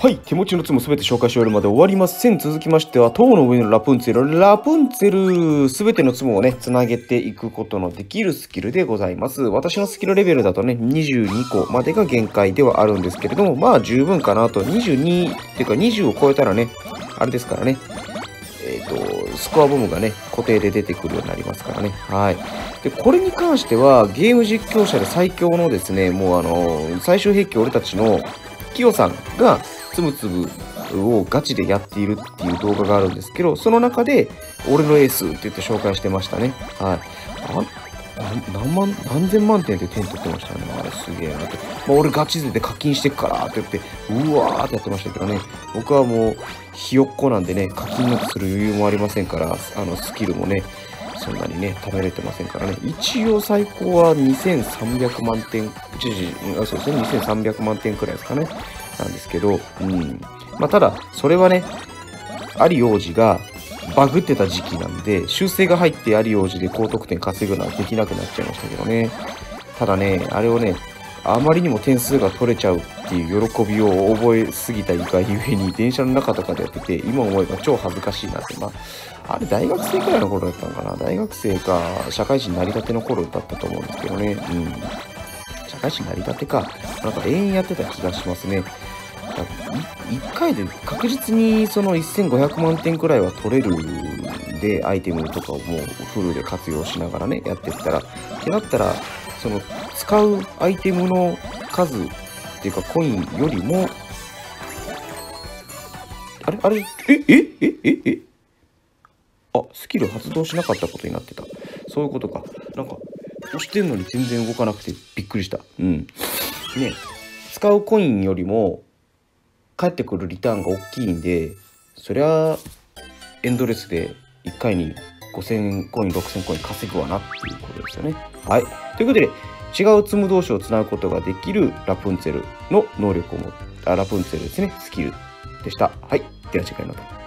はい、手持ちのツもすべて紹介し終えるまで終わりません。続きましては、塔の上のラプンツェル。ラプンツェル、すべてのツモをね、つなげていくことのできるスキルでございます。私のスキルレベルだとね、22個までが限界ではあるんですけれども、まあ十分かなと、22っていうか20を超えたらね、あれですからね、えっ、ー、と、スコアボムがね、固定で出てくるようになりますからね。はい。で、これに関しては、ゲーム実況者で最強のですね、もうあの、最終兵器俺たちの、キヨさんが、つむつぶをガチでやっているっていう動画があるんですけど、その中で、俺のエースって言って紹介してましたね。はい。何万、何千万点で点取ってましたね。あれすげえなって。まあ、俺ガチ勢で課金してっからって言って、うわーってやってましたけどね。僕はもう、ひよっこなんでね、課金なんてする余裕もありませんから、あの、スキルもね、そんなにね、食べれてませんからね。一応最高は2300万点、一時、あそうですね、2300万点くらいですかね。なんですけど、うん。まあ、ただ、それはね、アリ王子がバグってた時期なんで、修正が入ってアリ王子で高得点稼ぐのはできなくなっちゃいましたけどね。ただね、あれをね、あまりにも点数が取れちゃうっていう喜びを覚えすぎたがゆえに電車の中とかでやってて今思えば超恥ずかしいなって。まああれ大学生くらいの頃だったのかな。大学生か社会人成り立ての頃だったと思うんですけどね。うん。社会人成り立てか。なんか永遠やってた気がしますね。1回で確実にその1500万点くらいは取れるんでアイテムとかをもうフルで活用しながらねやってったら。ってなったらその使うアイテムの数っていうかコインよりもあれ？あれ？え？え？え？え？え？あスキル発動しなかったことになってた。そういうことか。なんか押してんのに全然動かなくてびっくりした。うん。ね使うコインよりも返ってくるリターンが大きいんでそりゃエンドレスで1回に5000コイン6000コイン稼ぐわなっていうことですよねはいということで違うツム同士をつなぐことができるラプンツェルの能力を持ったラプンツェルですね、スキルでした。はい。では次回また。